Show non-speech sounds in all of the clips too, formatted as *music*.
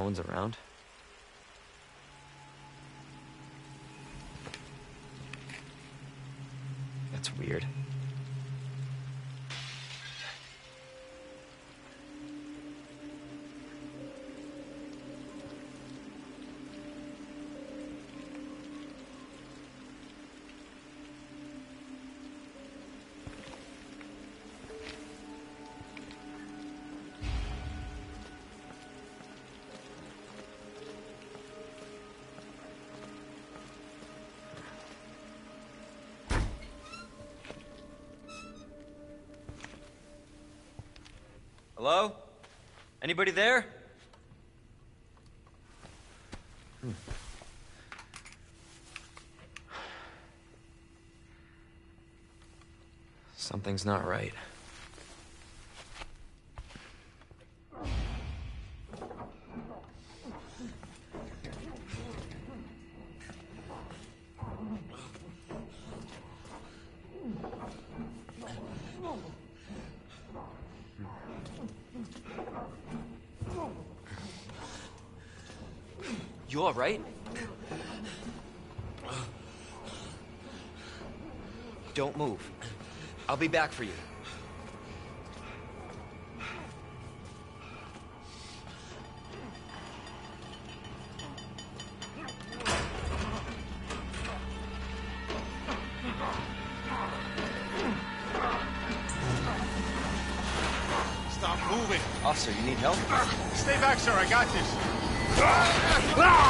No one's around. Hello? Anybody there? Hmm. Something's not right. You all right? Don't move. I'll be back for you. Stop moving. Officer, you need help? Stay back, sir. I got this. Freeze!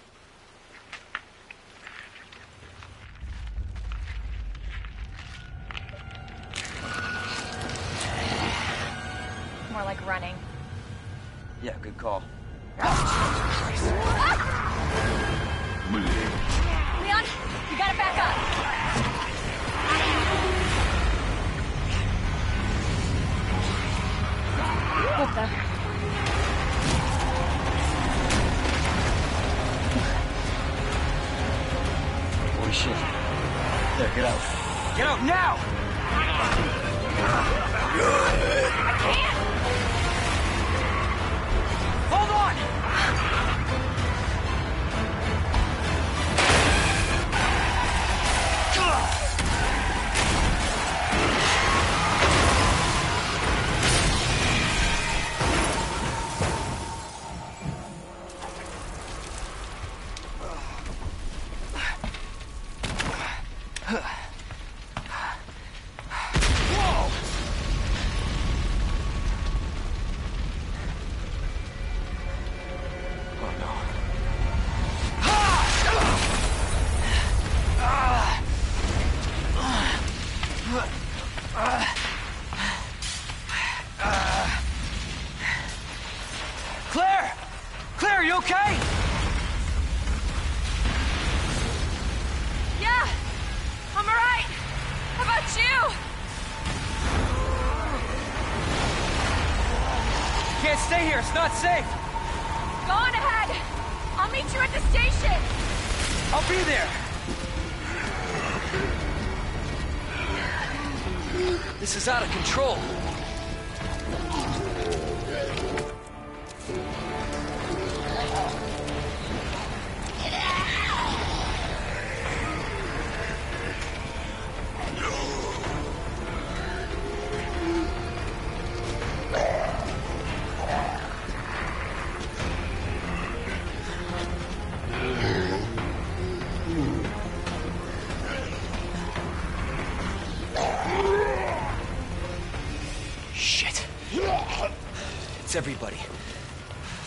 It's everybody.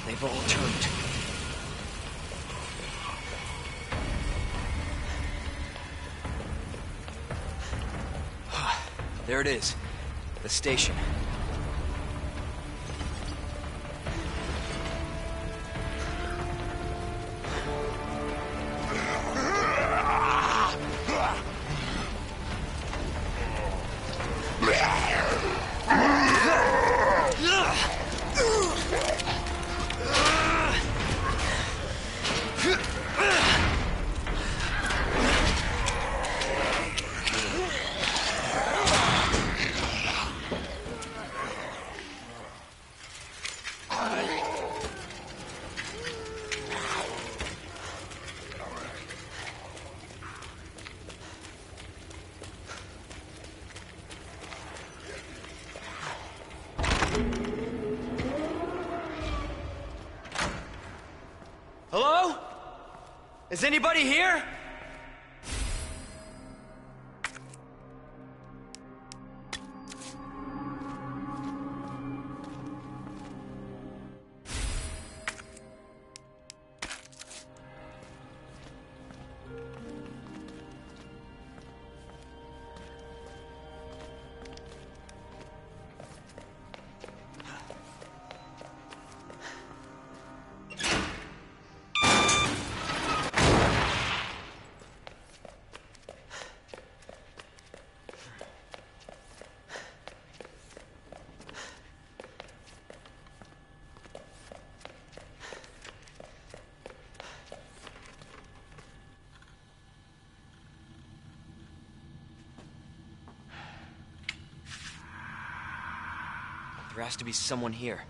They've all turned. *sighs* There it is. The station. Is anybody here? Has to be someone here.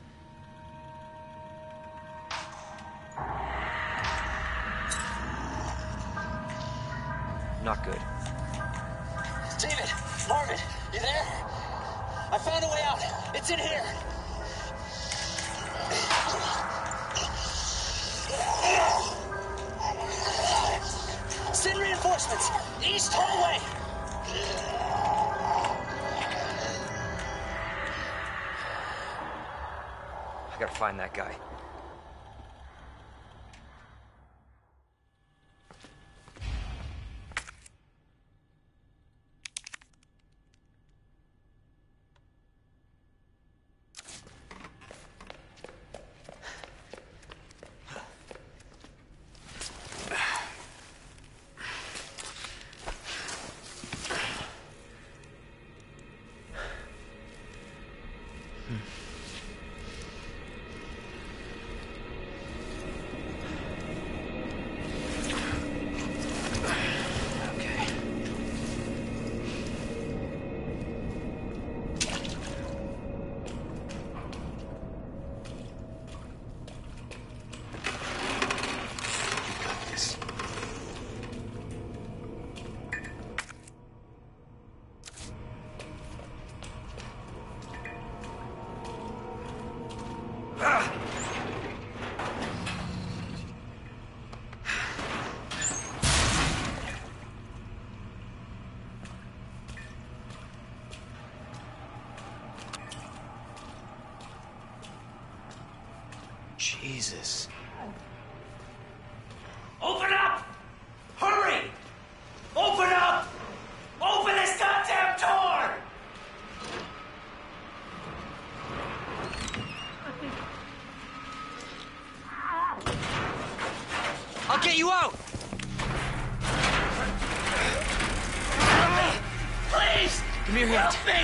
Find that guy. Okay. *sighs* *sighs* Hmm. Jesus. Open up! Hurry! Open up! Open this goddamn door! I'll get you out! Please! Give me your hand. Help me!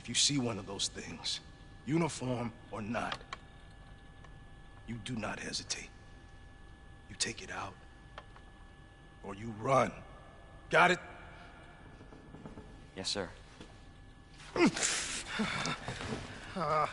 If you see one of those things, uniform or not, you do not hesitate. You take it out, or you run. Got it? Yes, sir. This *sighs* ah.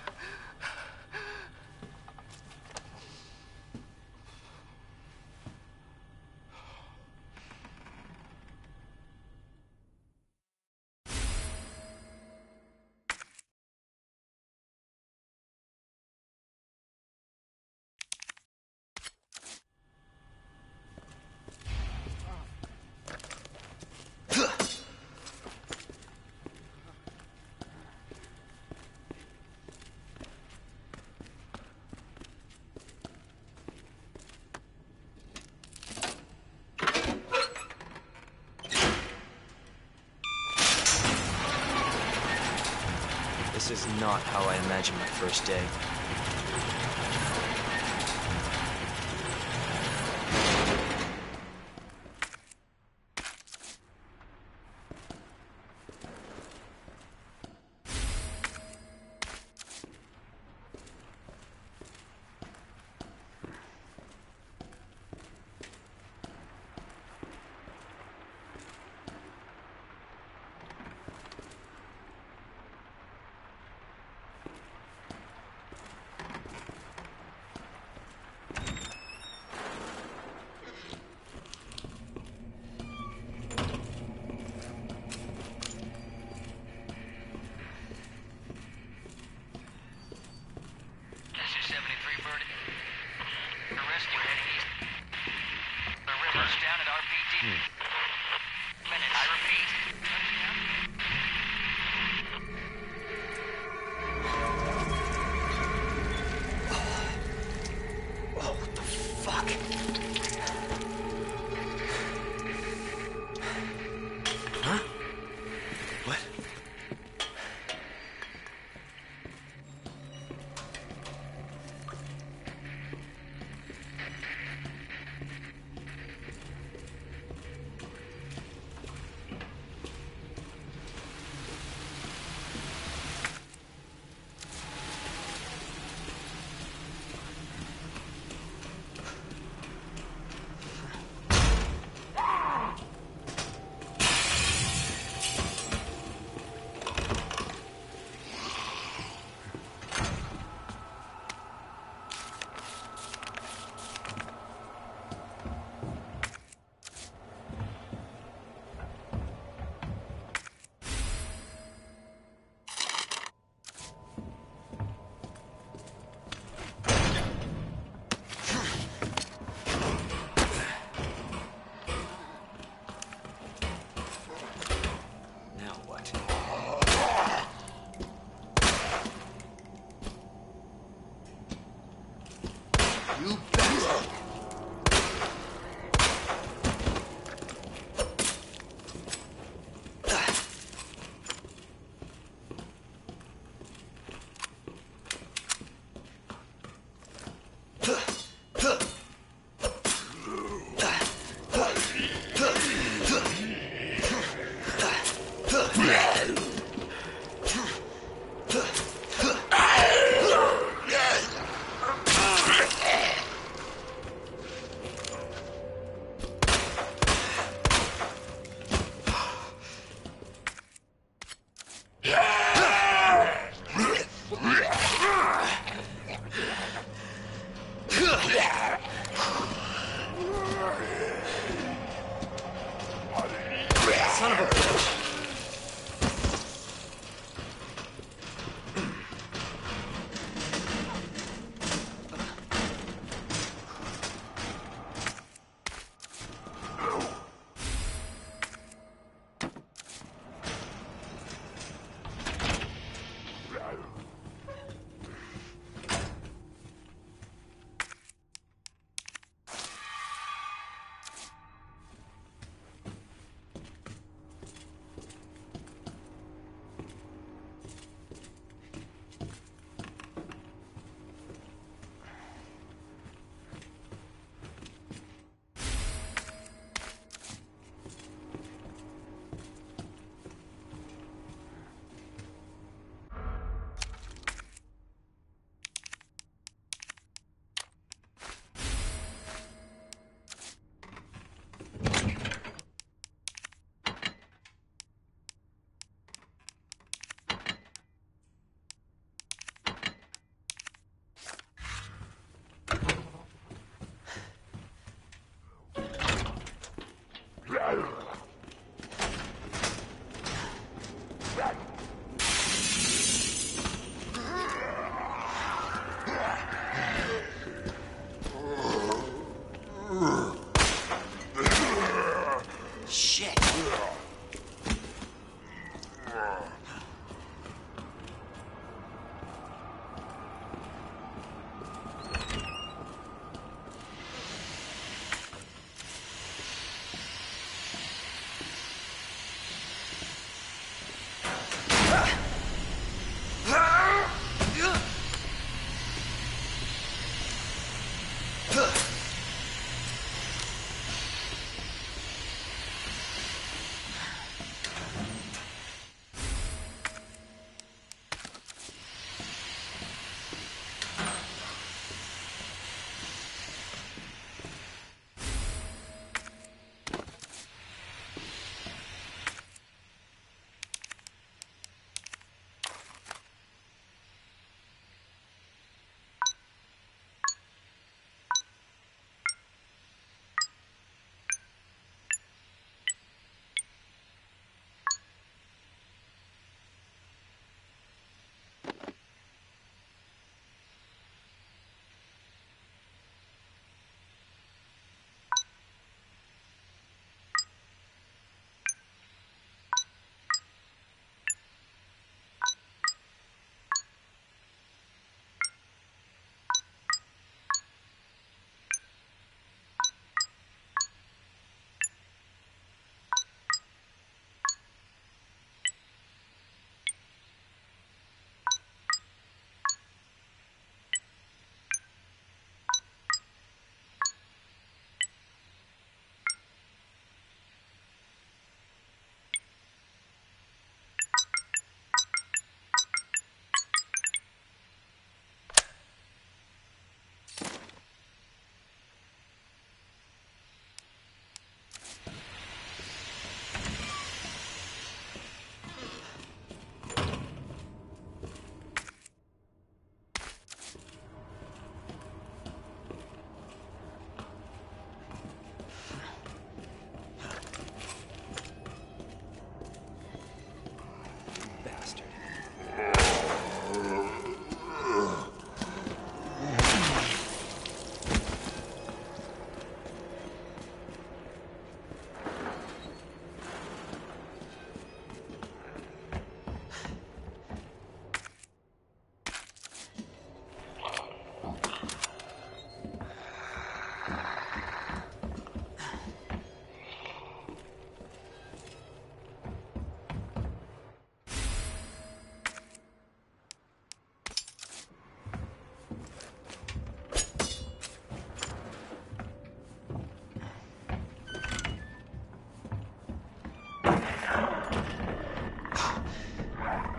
Is not how I imagined my first day.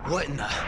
What in the...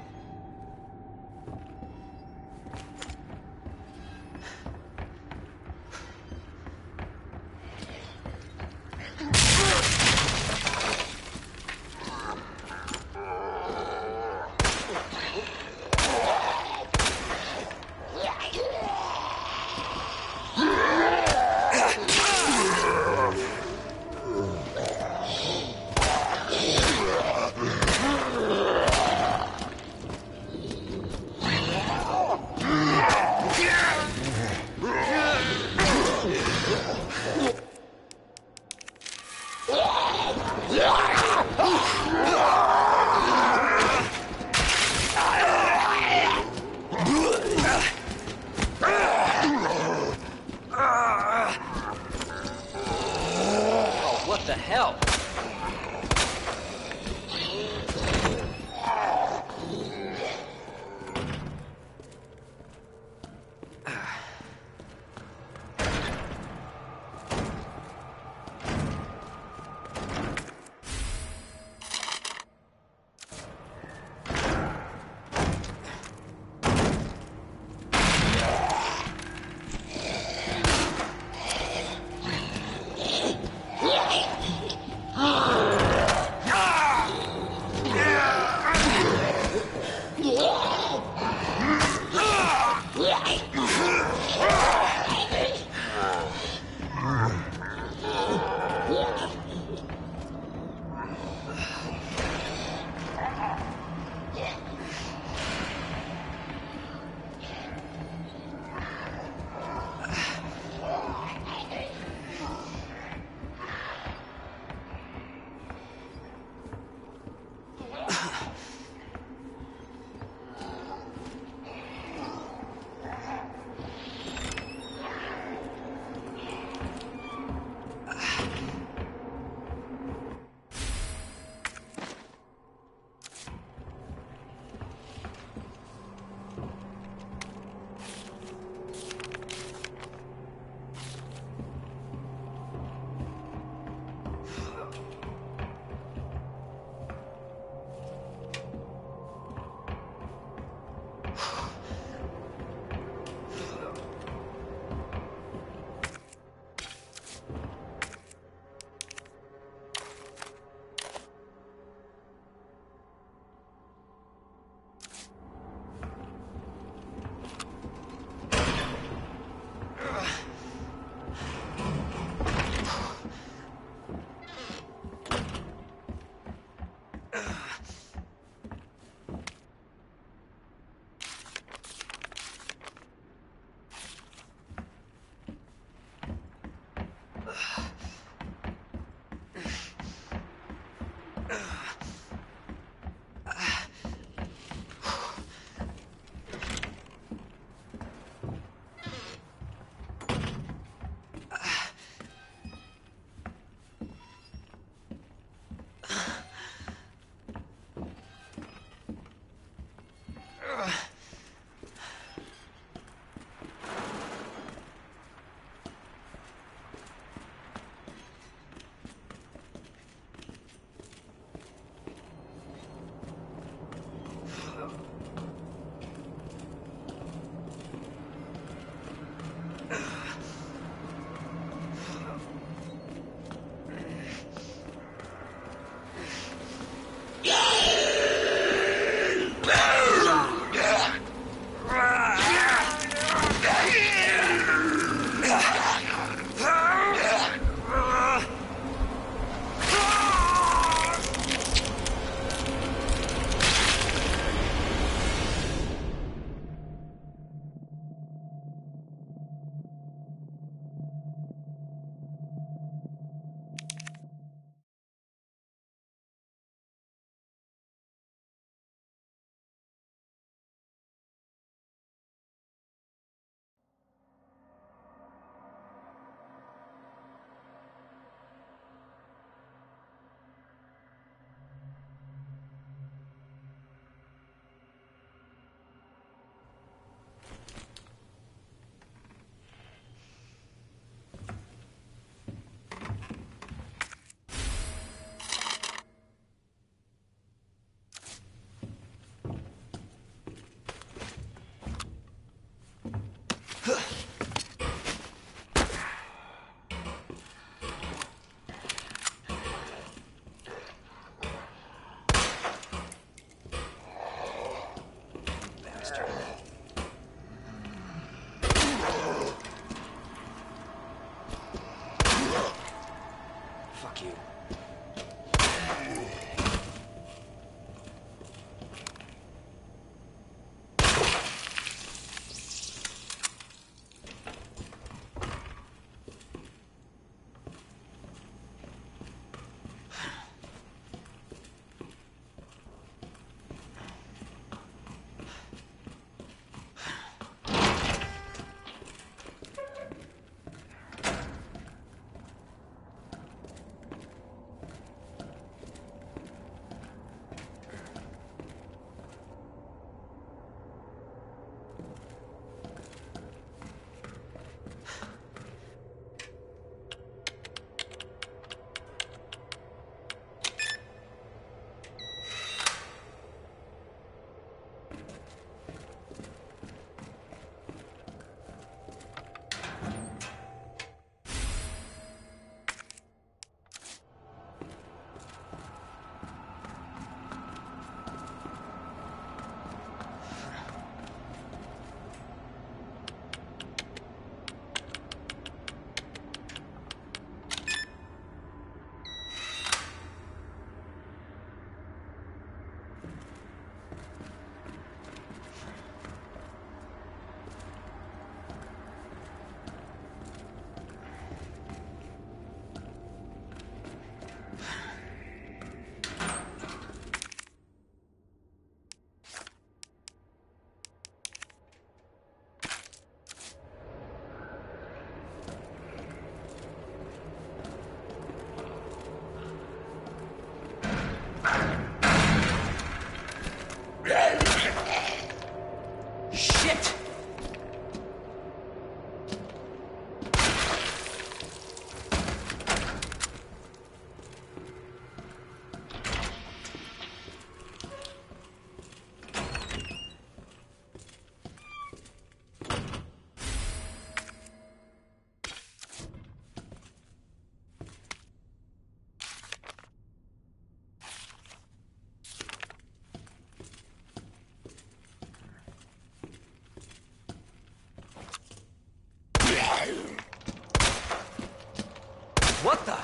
What the?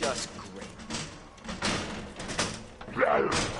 Just great.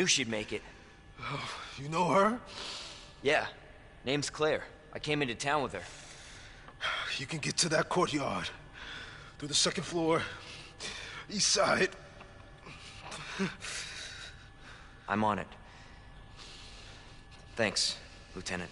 she'd make it. *sighs* You know her? Yeah. Name's Claire. I came into town with her. *sighs* You can get to that courtyard. Through the second floor. East side. *sighs* I'm on it. Thanks, Lieutenant.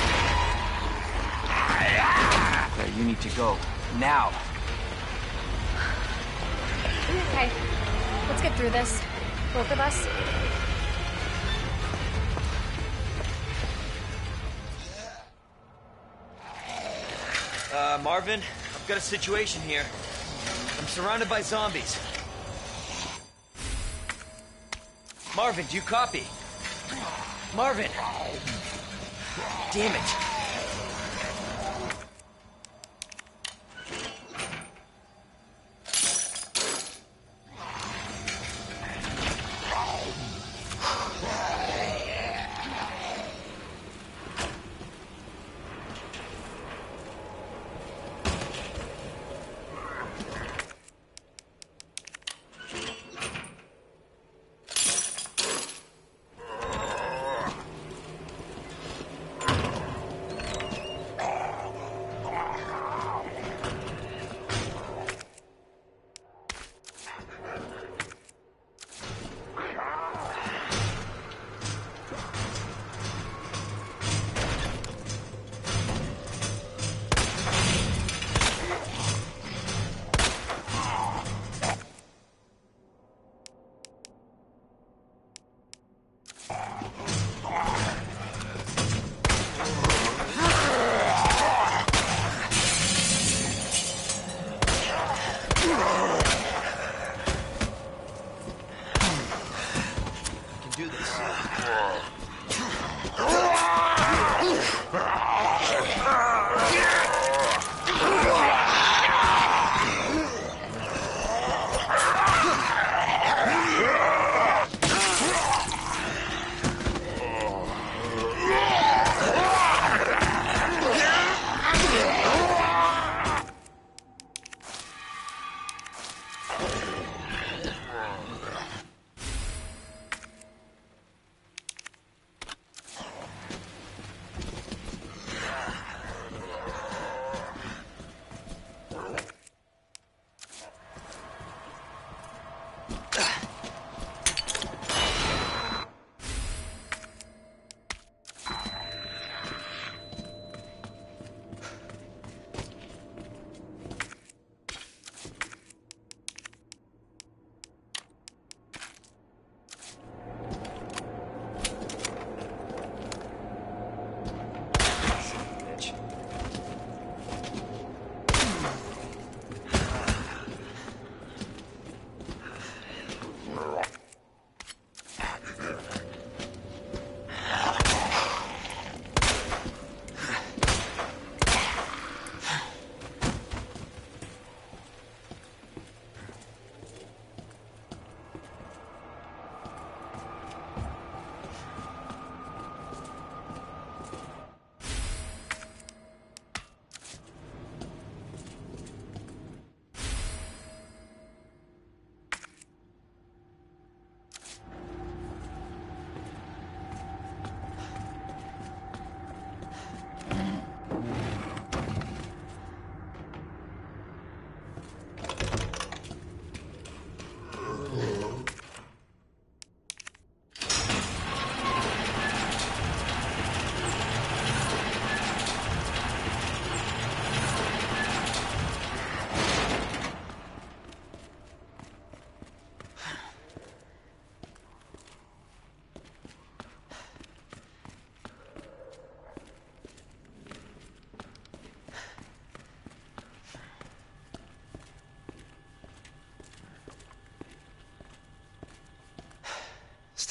Claire, you need to go. Now! Okay, let's get through this. Both of us. Uh, Marvin, I've got a situation here. I'm surrounded by zombies. Marvin, do you copy? Marvin! Damn it.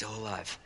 Still alive.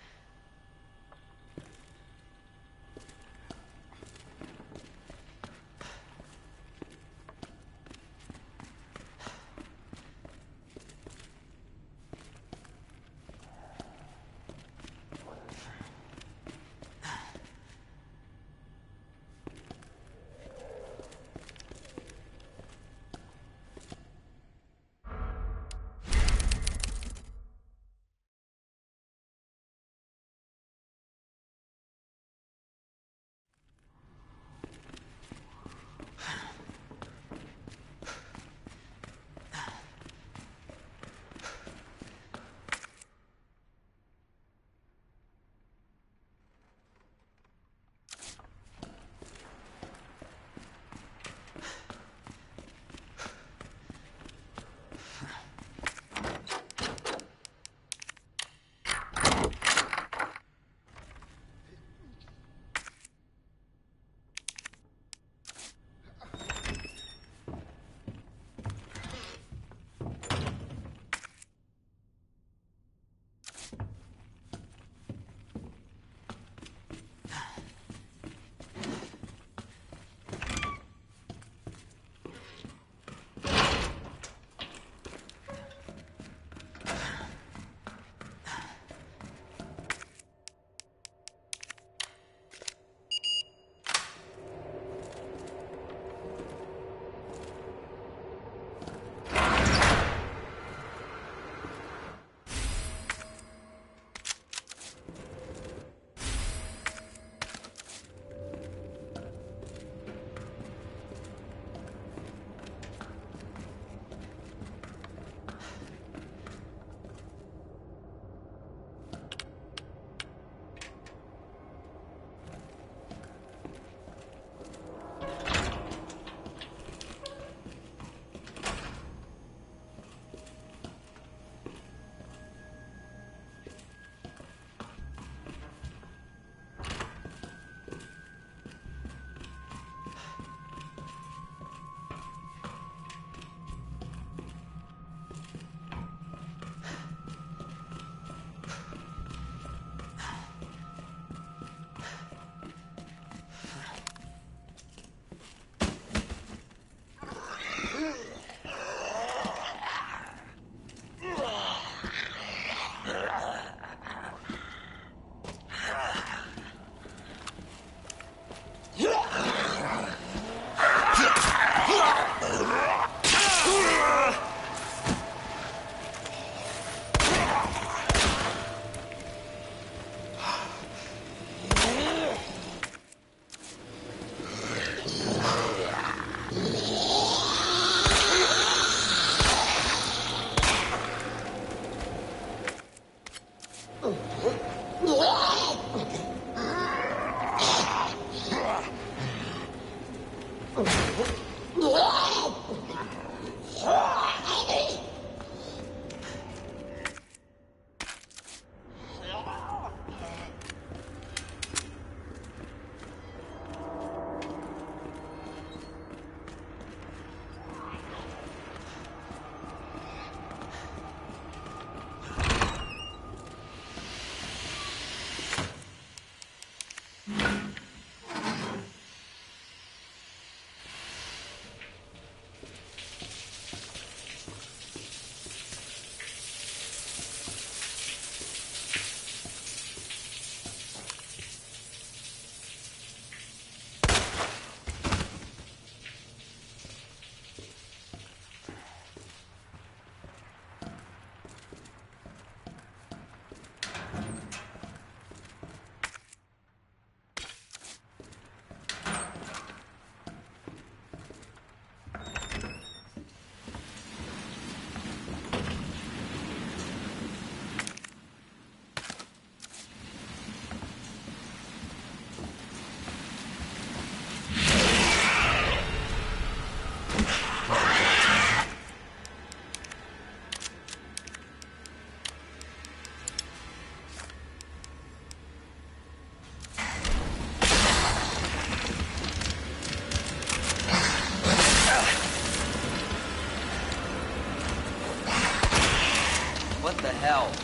hell.